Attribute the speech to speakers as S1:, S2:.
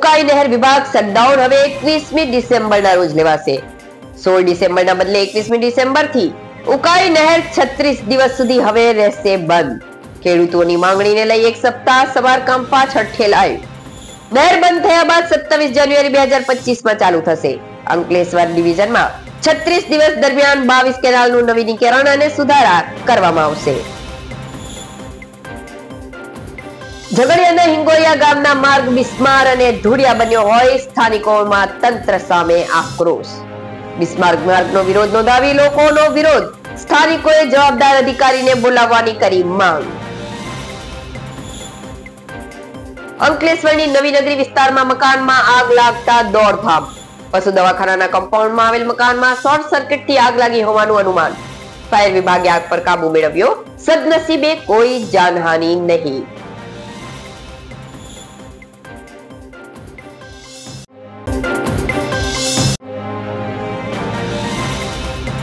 S1: ઉકાઈ નહેર વિભાગ શટડાઉન હવે એકવીસમી ડિસેમ્બરના રોજ લેવાશે. સોળ ડિસેમ્બરના બદલે એકવીસમી ડિસેમ્બરથી ઉકાઈ નહેર છત્રીસ દિવસ સુધી હવે રહેશે બંધ. ખેડૂતોની માંગણીને લઈ એક સપ્તાહ સમારકામ પાછળ ઠેલાયું. નહેર બંધ થયા બાદ સત્તાવીસ જાન્યુઆરી બે હજાર પચીસમાં ચાલુ થશે. અંકલેશ્વર ડિવિઝનમાં છત્રીસ દિવસ દરમિયાન બાવીસ કેનાલનું નવીનીકરણ અને સુધારા કરવામાં આવશે. ઝઘડિયાના હિંગોળિયા ગામના માર્ગ બિસ્માર અને ધૂળિયા બન્યો હોય સ્થાનિકોમાં તંત્ર સામે આક્રોશ. બિસ્માર્ગ માર્ગનો વિરોધ નોંધાવી લોકોનો વિરોધ. સ્થાનિકોએ જવાબદાર અધિકારીને બોલાવવાની કરી માંગ. અંકલેશ્વરની નવીનગરી વિસ્તારમાં મકાનમાં આગ લાગતા દોડધામ. પશુ દવાખાનાના કમ્પાઉન્ડમાં આવેલ મકાનમાં શોર્ટ સર્કિટથી આગ લાગી હોવાનું અનુમાન. ફાયર વિભાગે આગ પર કાબુ મેળવ્યો. સદનસીબે કોઈ જાનહાનિ નહીં.